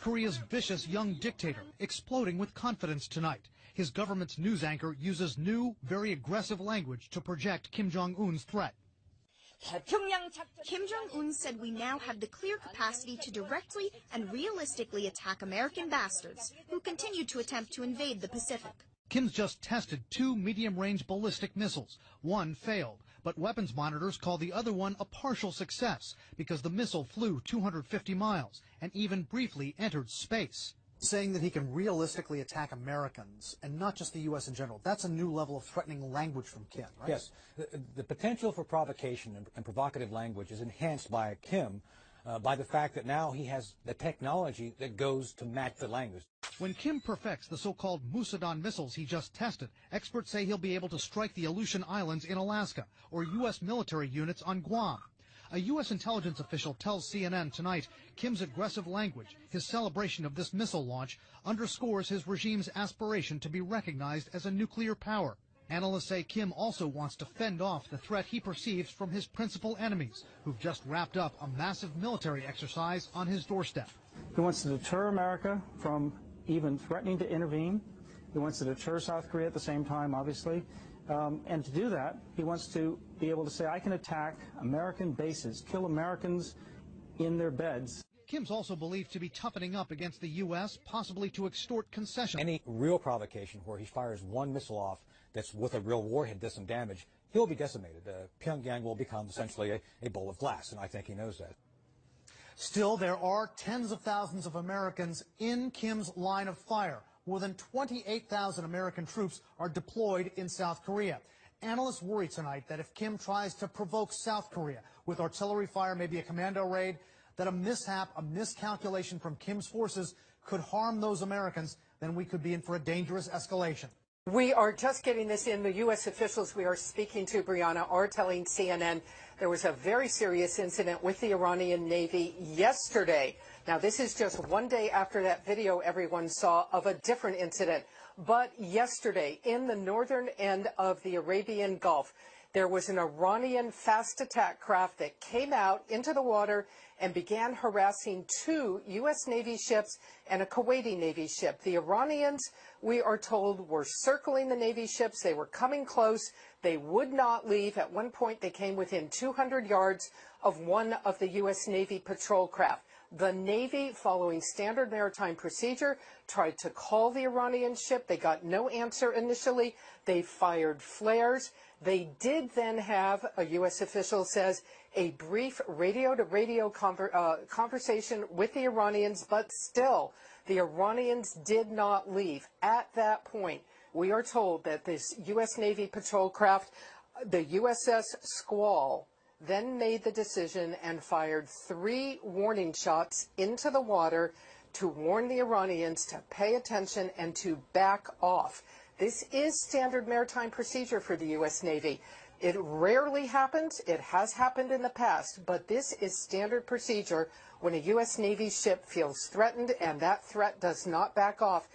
South Korea's vicious young dictator, exploding with confidence tonight. His government's news anchor uses new, very aggressive language to project Kim Jong un's threat. Kim Jong un said we now have the clear capacity to directly and realistically attack American bastards who continue to attempt to invade the Pacific. Kim's just tested two medium range ballistic missiles. One failed, but weapons monitors call the other one a partial success because the missile flew 250 miles and even briefly entered space. Saying that he can realistically attack Americans and not just the U.S. in general. That's a new level of threatening language from Kim, right? Yes. The, the potential for provocation and, and, provocative language is enhanced by Kim uh, by the fact that now he has the technology that goes to match the language. When Kim perfects the so-called Musudan missiles he just tested, experts say he'll be able to strike the Aleutian Islands in Alaska or U.S. military units on Guam. A U.S. intelligence official tells CNN tonight Kim's aggressive language, his celebration of this missile launch, underscores his regime's aspiration to be recognized as a nuclear power. Analysts say Kim also wants to fend off the threat he perceives from his principal enemies, who've just wrapped up a massive military exercise on his doorstep. He wants to deter America from even threatening to intervene. He wants to deter South Korea at the same time, obviously. Um, and to do that, he wants to be able to say, I can attack American bases, kill Americans in their beds. Kim's also believed to be toughening up against the U.S., possibly to extort concessions. Any real provocation where he fires one missile off that's with a real warhead does some damage, he'll be decimated. Uh, Pyongyang will become essentially a, a bowl of glass, and I think he knows that. Still, there are tens of thousands of Americans in Kim's line of fire more than 28,000 American troops are deployed in South Korea. Analysts worry tonight that if Kim tries to provoke South Korea with artillery fire, maybe a commando raid, that a mishap, a miscalculation from Kim's forces could harm those Americans, then we could be in for a dangerous escalation. We are just getting this in. The U.S. officials we are speaking to, Brianna, are telling CNN there was a very serious incident with the Iranian Navy yesterday. Now, this is just one day after that video everyone saw of a different incident. But yesterday, in the northern end of the Arabian Gulf, there was an Iranian fast attack craft that came out into the water and began harassing two U.S. Navy ships and a Kuwaiti Navy ship. The Iranians, we are told, were circling the Navy ships. They were coming close. They would not leave. At one point, they came within 200 yards of one of the U.S. Navy patrol craft. The Navy, following standard maritime procedure, tried to call the Iranian ship. They got no answer initially. They fired flares. They did then have, a U.S. official says, a brief radio-to-radio conver uh, conversation with the Iranians, but still, the Iranians did not leave. At that point, we are told that this U.S. Navy patrol craft, the USS Squall, then made the decision and fired three warning shots into the water to warn the Iranians to pay attention and to back off. This is standard maritime procedure for the U.S. Navy. It rarely happens. It has happened in the past, but this is standard procedure when a U.S. Navy ship feels threatened and that threat does not back off.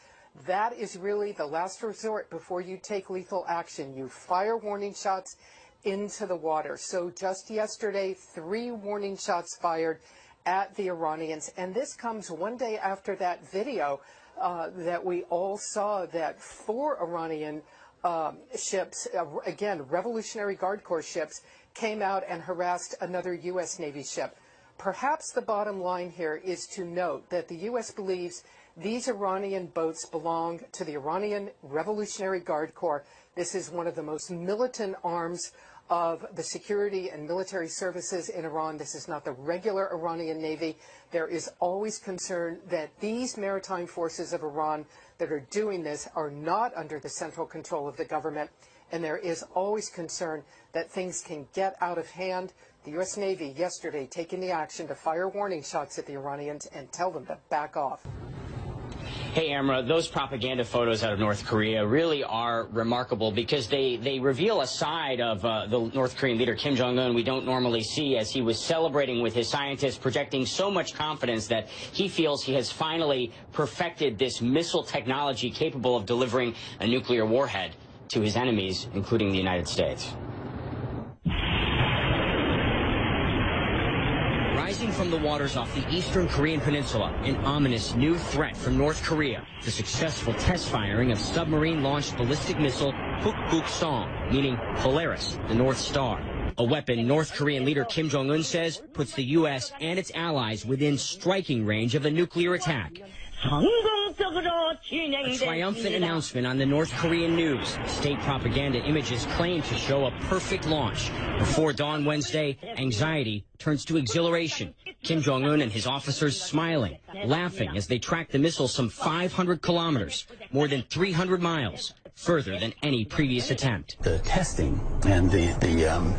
That is really the last resort before you take lethal action. You fire warning shots into the water. So just yesterday, three warning shots fired at the Iranians. And this comes one day after that video uh, that we all saw that four Iranian um, ships, uh, again, Revolutionary Guard Corps ships, came out and harassed another U.S. Navy ship. Perhaps the bottom line here is to note that the U.S. believes these Iranian boats belong to the Iranian Revolutionary Guard Corps. This is one of the most militant arms of the security and military services in Iran. This is not the regular Iranian Navy. There is always concern that these maritime forces of Iran that are doing this are not under the central control of the government. And there is always concern that things can get out of hand. The U.S. Navy yesterday taking the action to fire warning shots at the Iranians and tell them to back off. Hey, Amra, those propaganda photos out of North Korea really are remarkable because they, they reveal a side of uh, the North Korean leader Kim Jong-un we don't normally see as he was celebrating with his scientists, projecting so much confidence that he feels he has finally perfected this missile technology capable of delivering a nuclear warhead to his enemies, including the United States. Rising from the waters off the eastern Korean peninsula, an ominous new threat from North Korea. The successful test firing of submarine-launched ballistic missile Pukguksong, meaning Polaris, the North Star. A weapon North Korean leader Kim Jong-un says puts the U.S. and its allies within striking range of a nuclear attack. A triumphant announcement on the North Korean news. State propaganda images claim to show a perfect launch. Before dawn Wednesday, anxiety turns to exhilaration. Kim Jong-un and his officers smiling, laughing as they track the missile some 500 kilometers, more than 300 miles, further than any previous attempt. The testing and the, the um,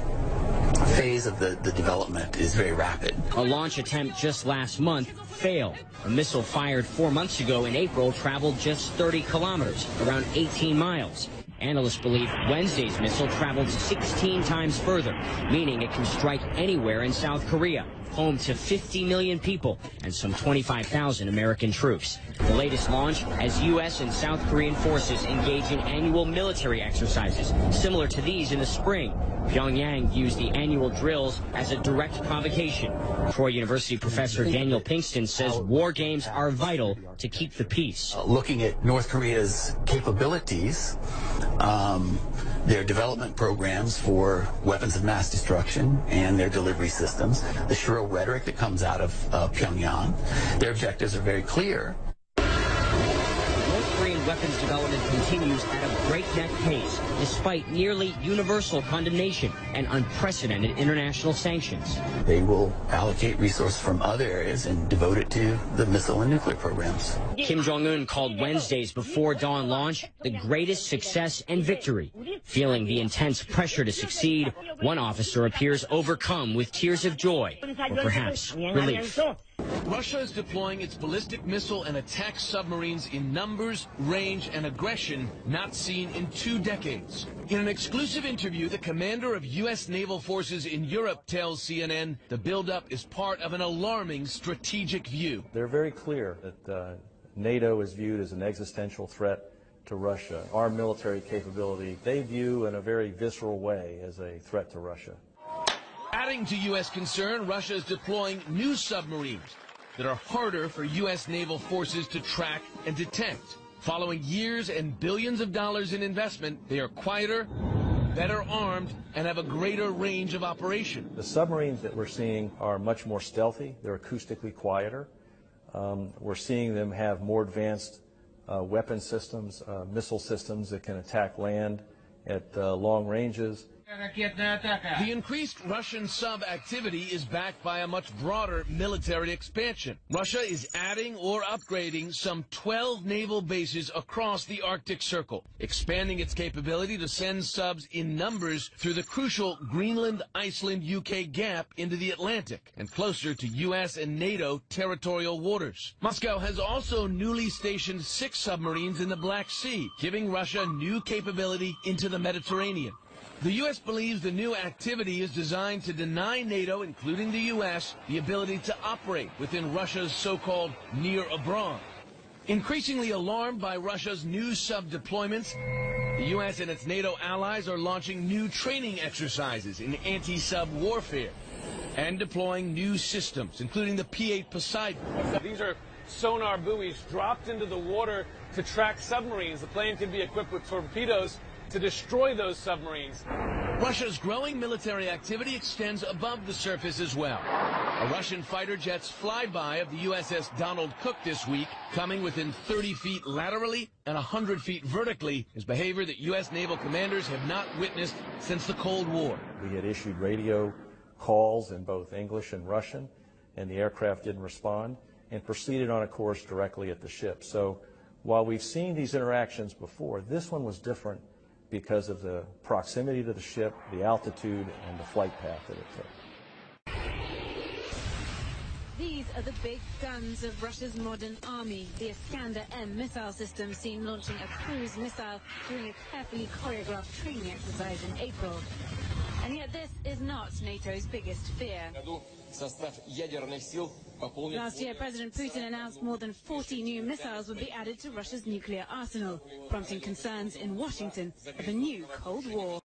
phase of the, the development is very rapid. A launch attempt just last month failed. A missile fired four months ago in April traveled just 30 kilometers, around 18 miles. Analysts believe Wednesday's missile traveled 16 times further, meaning it can strike anywhere in South Korea, home to 50 million people and some 25,000 American troops. The latest launch as U.S. and South Korean forces engage in annual military exercises, similar to these in the spring. Pyongyang used the annual drills as a direct provocation. Troy University professor Daniel Pinkston says war games are vital to keep the peace. Uh, looking at North Korea's capabilities, um, their development programs for weapons of mass destruction and their delivery systems, the shrill rhetoric that comes out of uh, Pyongyang, their objectives are very clear. Weapons development continues at a breakneck pace, despite nearly universal condemnation and unprecedented international sanctions. They will allocate resources from other areas and devote it to the missile and nuclear programs. Kim Jong-un called Wednesday's before dawn launch the greatest success and victory. Feeling the intense pressure to succeed, one officer appears overcome with tears of joy, or perhaps relief. Russia is deploying its ballistic missile and attack submarines in numbers, range, and aggression not seen in two decades. In an exclusive interview, the commander of U.S. naval forces in Europe tells CNN the buildup is part of an alarming strategic view. They're very clear that uh, NATO is viewed as an existential threat to Russia. Our military capability, they view in a very visceral way as a threat to Russia. Adding to U.S. concern, Russia is deploying new submarines that are harder for U.S. naval forces to track and detect. Following years and billions of dollars in investment, they are quieter, better armed, and have a greater range of operation. The submarines that we're seeing are much more stealthy. They're acoustically quieter. Um, we're seeing them have more advanced uh, weapon systems, uh, missile systems that can attack land at uh, long ranges. The increased Russian sub activity is backed by a much broader military expansion. Russia is adding or upgrading some 12 naval bases across the Arctic Circle, expanding its capability to send subs in numbers through the crucial Greenland, Iceland, UK gap into the Atlantic and closer to U.S. and NATO territorial waters. Moscow has also newly stationed six submarines in the Black Sea, giving Russia new capability into the Mediterranean. The U.S. believes the new activity is designed to deny NATO, including the U.S., the ability to operate within Russia's so-called near abroad. Increasingly alarmed by Russia's new sub-deployments, the U.S. and its NATO allies are launching new training exercises in anti-sub warfare and deploying new systems, including the P-8 Poseidon. These are sonar buoys dropped into the water to track submarines. The plane can be equipped with torpedoes to destroy those submarines. Russia's growing military activity extends above the surface as well. A Russian fighter jet's flyby of the USS Donald Cook this week, coming within 30 feet laterally and 100 feet vertically, is behavior that U.S. naval commanders have not witnessed since the Cold War. We had issued radio calls in both English and Russian, and the aircraft didn't respond and proceeded on a course directly at the ship. So while we've seen these interactions before, this one was different because of the proximity to the ship, the altitude, and the flight path that it took. These are the big guns of Russia's modern army. The Iskander-M missile system seen launching a cruise missile during a carefully choreographed training exercise in April. And yet this is not NATO's biggest fear. Last year, President Putin announced more than 40 new missiles would be added to Russia's nuclear arsenal, prompting concerns in Washington of a new Cold War.